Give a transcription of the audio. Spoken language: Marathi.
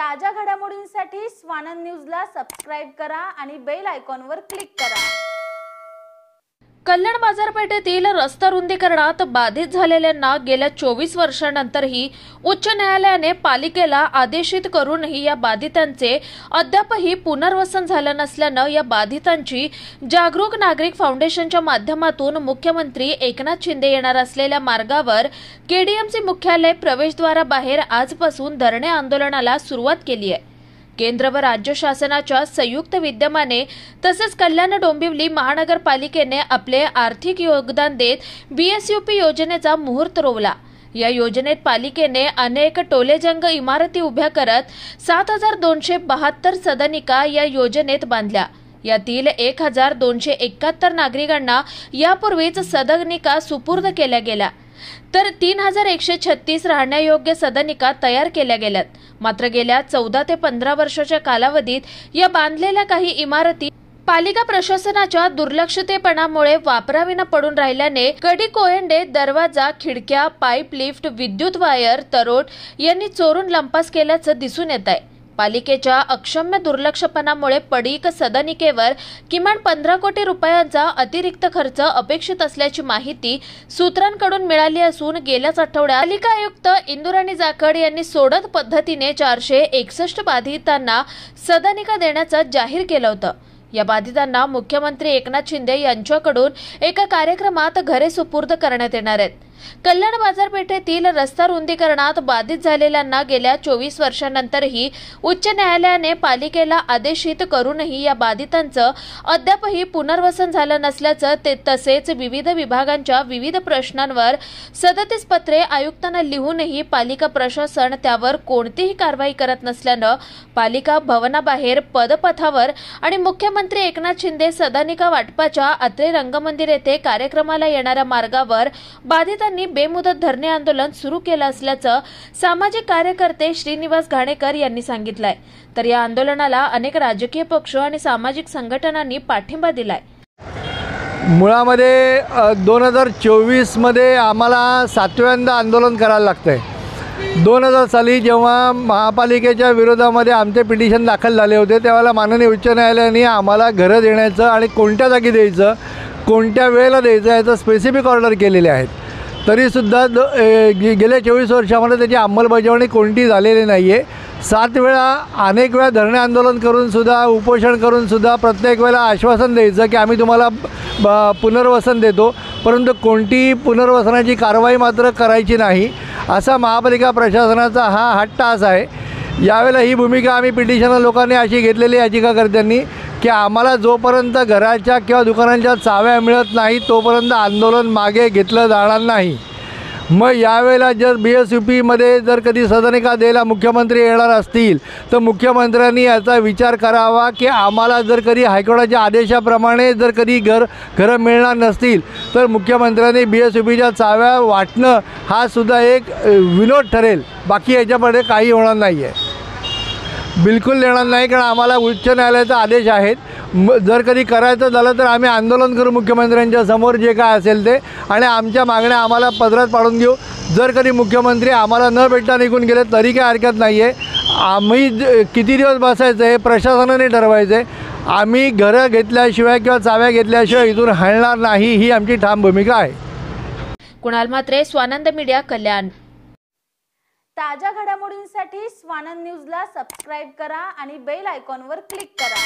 ताज्या घडामोडींसाठी स्वानंद न्यूजला सबस्क्राईब करा आणि बेल आयकॉनवर क्लिक करा. कल्याण बाजारपेठेतील रस्ता रुंदीकरणात बाधित झालेल्यांना गेल्या चोवीस वर्षांनंतरही उच्च न्यायालयाने पालिकेला आदेशित करूनही या बाधितांचे अद्यापही पुनर्वसन झालं नसल्यानं या बाधितांची जागरूक नागरिक फाउंडेशनच्या माध्यमातून मुख्यमंत्री एकनाथ शिंदे येणार असलेल्या मार्गावर केडीएमसी मुख्यालय प्रवेशद्वाराबाहेर आजपासून धरणे आंदोलनाला सुरुवात केली आहे. केंद्र व राज्य शासनाच्या संयुक्त विद्यमाने तसंच कल्याण डोंबिवली महानगरपालिकेने आपले आर्थिक योगदान देत बीएसयूपी योजनेचा मुहूर्त रोवला. या योजनेत पालिकेने अनेक टोलेजंग इमारती उभ्या करत सात हजार दोनशे बहात्तर सदनिका या योजनेत बांधल्या. यातील एक हजार दोनशे एकाहत्तर नागरिकांना यापूर्वीच सदनिका सुपूर्द केल्या गेल्या. तर तीन हजार एकशे छत्तीस राहण्यायोग्य सदनिका तयार केल्या गेल्यात. मात्र गेल्या चौदा ते पंधरा वर्षाच्या कालावधीत या बांधलेल्या काही इमारती पालिका प्रशासनाच्या दुर्लक्षतेपणामुळे वापराविना पडून राहिल्याने कडी कोयंडे दरवाजा खिडक्या पाईप लिफ्ट विद्युत वायर तरोट यांनी चोरून लंपास केल्याचं दिसून येत आहे. पालिकेच्या अक्षम्य दुर्लक्षपणामुळे पडीक सदनिकेवर किमान पंधरा कोटी रुपयांचा अतिरिक्त खर्च अपेक्षित असल्याची माहिती सूत्रांकडून मिळाली असून गेल्याच आठवड्यात पालिका आयुक्त इंदुराणी जाखड यांनी सोडत पद्धतीने चारशे एकसष्ट बाधितांना सदनिका देण्याचं जाहीर केलं होतं. या बाधितांना मुख्यमंत्री एकनाथ शिंदे यांच्याकडून एका कार्यक्रमात घरे सुपूर्द करण्यात येणार आहेत. कल्याण बाजारपेठेतील रस्ता रुंदीकरणात बाधित झालेल्यांना गेल्या चोवीस वर्षांनंतरही उच्च न्यायालयाने पालिकेला आदेशित करूनही या बाधितांचं अद्यापही पुनर्वसन झालं नसल्याचं ते तसेच विविध विभागांच्या विविध प्रश्नांवर सदतीस पत्रे आयुक्तांना लिहूनही पालिका प्रशासन त्यावर कोणतीही कारवाई करत नसल्यानं पालिका भवनाबाहेर पदपथावर आणि मुख्यमंत्री एकनाथ शिंदे सदानिका वाटपाच्या अत्रे रंगमंदिर येथे कार्यक्रमाला येणाऱ्या मार्गावर बाधितांनी बेमुदत धरणे आंदोलन सुरू केलं असल्याचं सामाजिक कार्यकर्ते श्रीनिवास घाणेकर यांनी सांगितलंय. तर या आंदोलनाला अनेक राजकीय पक्ष आणि सामाजिक संघटनांनी पाठिंबा दिलाय. मुळामध्ये दोन हजार चोवीसमध्ये आम्हाला सातव्यांदा आंदोलन करायला लागतं आहे दोन हजार साली जेव्हा महापालिकेच्या विरोधामध्ये आमचे पिटिशन दाखल झाले होते त्यावेळेला माननीय उच्च न्यायालयाने आम्हाला घरं देण्याचं आणि कोणत्या जागी द्यायचं कोणत्या वेळेला द्यायचं याचं स्पेसिफिक ऑर्डर केलेले आहेत. तरीसुद्धा द ए, गे- गेल्या चोवीस वर्षामध्ये त्याची अंमलबजावणी कोणती झालेली नाही आहे सात वेळा अनेक वेळा धरणे आंदोलन करूनसुद्धा उपोषण करूनसुद्धा प्रत्येक वेळेला आश्वासन द्यायचं की आम्ही तुम्हाला ब- पुनर्वसन देतो. परंतु कोणतीही पुनर्वसनाची कारवाई मात्र करायची नाही. असा महापालिका प्रशासनाचा हा हट्टास आहे. यावेळेला ही भूमिका आम्ही पिटिशनर लोकांनी अशी घेतलेली याचिकाकर्त्यांनी. की आम्हाला जोपर्यंत घराच्या किंवा दुकानांच्या चाव्या मिळत नाही तोपर्यंत आंदोलन मागे घेतलं जाणार नाही. मग यावेळेला जर बी एस यू पीमध्ये जर कधी सदनिका द्यायला मुख्यमंत्री येणार असतील तर मुख्यमंत्र्यांनी याचा विचार करावा की आम्हाला जर कधी हायकोर्टाच्या आदेशाप्रमाणे जर कधी घर घरं मिळणार नसतील तर मुख्यमंत्र्यांनी बी एस यू पीच्या चाव्या वाटणं हा सुद्धा एक विनोद ठरेल. बाकी याच्यामध्ये काही होणार नाही आहे बिलकुल देणार नाही कारण आम्हाला उच्च न्यायालयाचा आदेश आहेत. म जर कधी करायचं झालं तर आम्ही आंदोलन करू मुख्यमंत्र्यांच्या समोर जे काय असेल ते. आणि आमच्या मागण्या आम्हाला पदरात पाडून घेऊ. जर कधी मुख्यमंत्री आम्हाला न भेटता निघून गेले तरी काही हरकत नाही आहे आम्ही किती दिवस बसायचं हे प्रशासनाने ठरवायचं आहे. आम्ही घरं घेतल्याशिवाय किंवा चाव्या घेतल्याशिवाय इथून हलणार नाही ही आमची ठाम भूमिका आहे. कुणाल म्हात्रे स्वानंद मीडिया कल्याण. ताज्या घडामोडींसाठी स्वानंद न्यूजला सबस्क्राईब करा आणि बेल आयकॉनवर क्लिक करा.